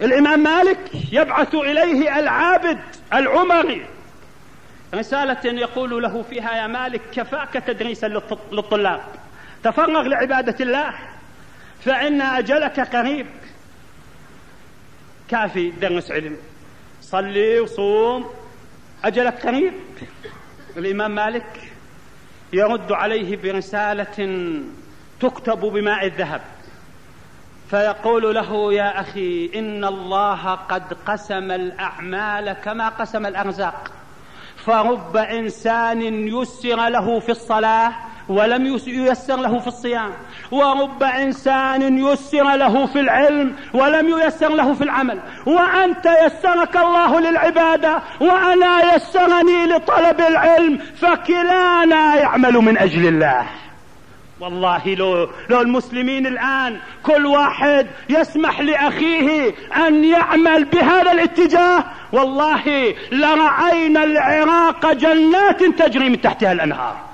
الإمام مالك يبعث إليه العابد العمري. رسالة يقول له فيها يا مالك كفاك تدريسا للطلاب. تفرغ لعبادة الله فإن أجلك قريب. كافي درس علم. صلي وصوم أجلك قريب. الإمام مالك يرد عليه برسالة تكتب بماء الذهب. فيقول له يا أخي إن الله قد قسم الأعمال كما قسم الأرزاق. فرب إنسان يسر له في الصلاة ولم ييسر له في الصيام. ورب إنسان يسر له في العلم ولم ييسر له في العمل. وأنت يسرك الله للعبادة وأنا يسرني لطلب العلم فكلانا يعمل من أجل الله. والله لو, لو المسلمين الآن كل واحد يسمح لأخيه أن يعمل بهذا الاتجاه والله لرأينا العراق جنات تجري من تحتها الأنهار.